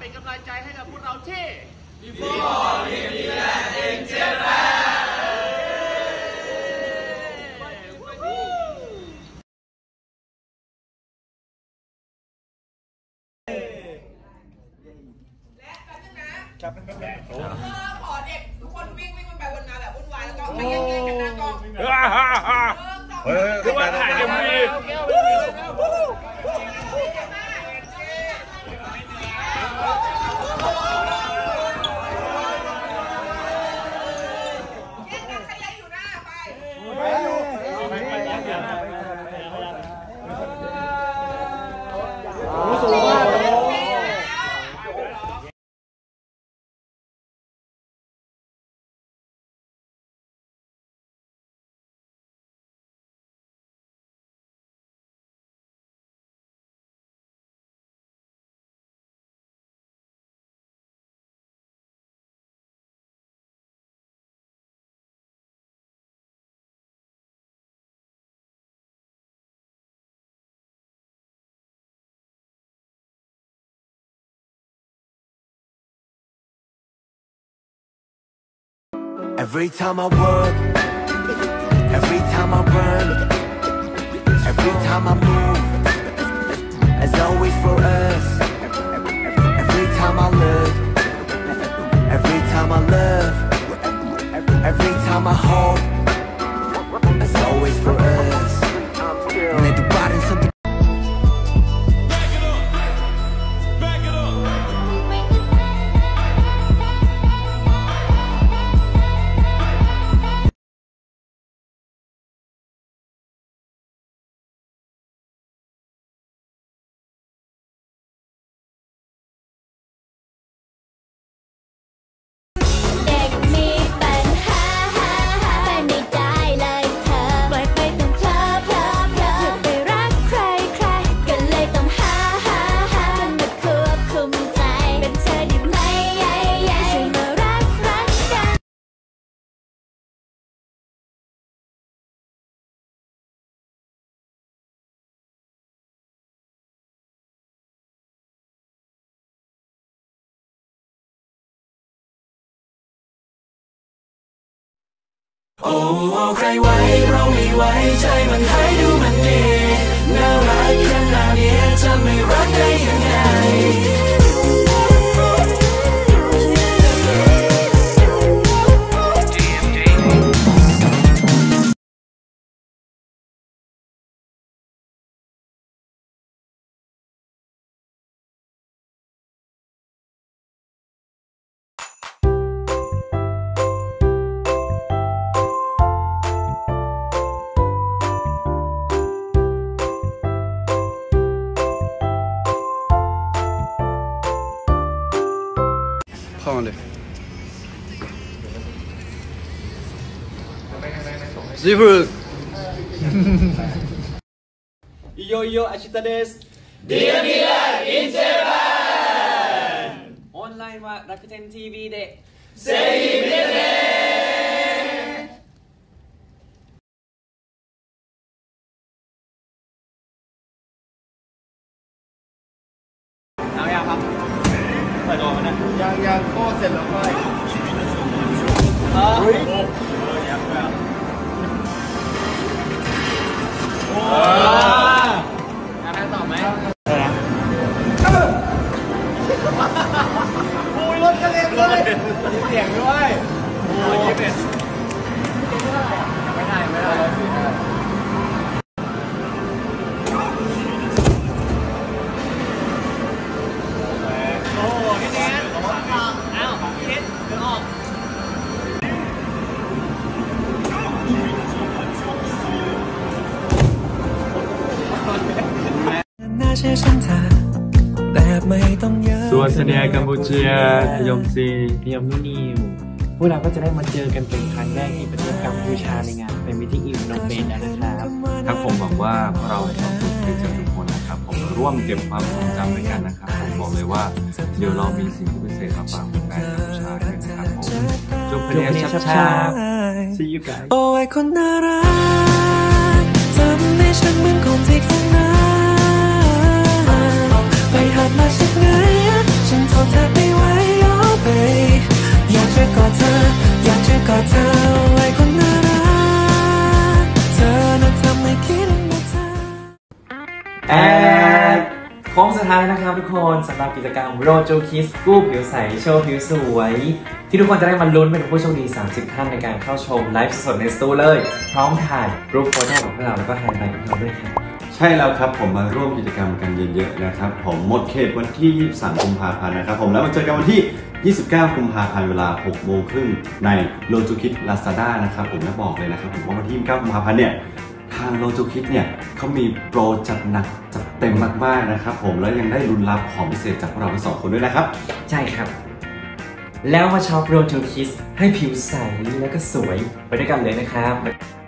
ฝากเป็นกำลังใจให้กับพวกเราที่และแป๊บนึงนะเออขอเด็กทุกคนวิ่งวิ่งกันไปวนมาแบบวุ่นวายแล้วก็ไม่แย่งๆกันหน้ากล้องเออสองเฮ้ยคือว่าถ่ายเอ็มวี Every time I work, every time I run, every time I move, as always for us. โอ้ใครไว้เราไม่ไว้ใจมันให้ดูมันดีน่ารัก オンラインは楽天 TV で。ぜひ見てね。 ปิดตัวมันนะยังยังก็เสร็จแล้วไปเฮ้ยงานต่อไหมโอ้ยรถกระเด็นเลยมีเสียงด้วยโอ้ยยี่สิบเอ็ดไม่ได้ไม่ได้ ส่วนเสนียกัมพูชีพยมซีเดียวมินิวพวกเราก็จะได้มาเจอกันเป็นครั้งแรกที่ประเทศกัมพูชาในงานเป็นมิติ้งอินโนเบนแล้วนะครับครับผมหวังว่าพวกเราจะได้เจอทุกคนนะครับ ผมร่วมเก็บความทรงจำด้วยกันนะครับผมบอกเลยว่าเดี๋ยวเรามีสิ่งที่พิเศษมาฝากแฟนกัมพูชาด้วยนะครับผมจบเพลียชับชา See you guys โอ้ยคนน่ารักทำให้ฉันเหมือนคนที่ข้างหน้ แอดโค้งสุดท้ายนะครับทุกคนสำหรับกิจกรรมโรจูคิสกู้ผิวใสโชว์ผิวสวย ที่ทุกคนจะได้มานลุ้นเป็นผู้โชคดี 30 ท่านในการเข้าชมไลฟ์สดในสตูเลย พร้อมถ่ายรูป photo ของพวกเราแล้วก็แฮนด์ไลน์ของเราด้วยค่ะ ใช่แล้วครับผมมาร่วมกิจกรรมกันเยอะๆนะครับผมหมดเขตวันที่ 23 กุมภาพันธ์นะครับผมแล้วมาเจอกันวันที่ 29 กุมภาพันธ์เวลา 6 โมงครึ่งใน Rojukiss Lazada นะครับผมและบอกเลยนะครับผมว่าวันที่ 29 กุมภาพันธ์เนี่ยทาง Rojukiss เนี่ยเขามีโปรจัดหนักจัดเต็มมากๆนะครับผมแล้วยังได้ลุ้นรับของพิเศษจากพวกเราทั้งสองคนด้วยนะครับ ใช่ครับ แล้วมาช็อป r o j o Kiss ให้ผิวใสแล้วก็สวยไปด้วยกันเลยนะครับ